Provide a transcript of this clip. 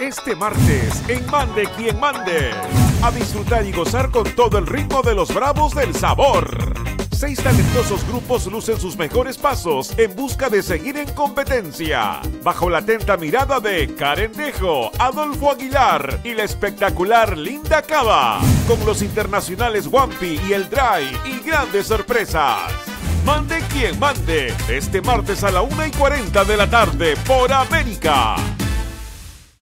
Este martes, en Mande quien mande. A disfrutar y gozar con todo el ritmo de los bravos del sabor. Seis talentosos grupos lucen sus mejores pasos en busca de seguir en competencia. Bajo la atenta mirada de Karen Dejo, Adolfo Aguilar y la espectacular Linda Cava. Con los internacionales Wampi y El Dry y grandes sorpresas. Mande quien mande, este martes a la 1 y 40 de la tarde por América.